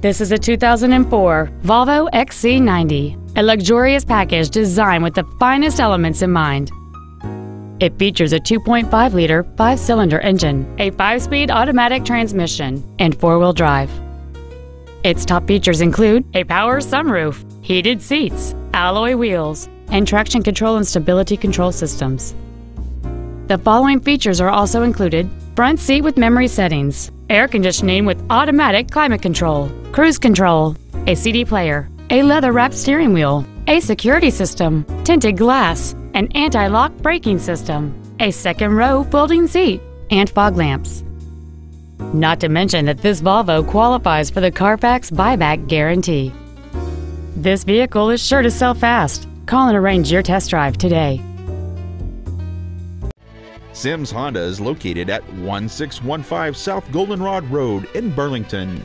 This is a 2004 Volvo XC90, a luxurious package designed with the finest elements in mind. It features a 2.5 liter, five cylinder engine, a five speed automatic transmission, and four wheel drive. Its top features include a power sunroof, heated seats, alloy wheels, and traction control and stability control systems. The following features are also included front seat with memory settings, air conditioning with automatic climate control, cruise control, a CD player, a leather wrapped steering wheel, a security system, tinted glass, an anti lock braking system, a second row folding seat, and fog lamps. Not to mention that this Volvo qualifies for the Carfax buyback guarantee. This vehicle is sure to sell fast. Call and arrange your test drive today. Sims Honda is located at 1615 South Goldenrod Road in Burlington.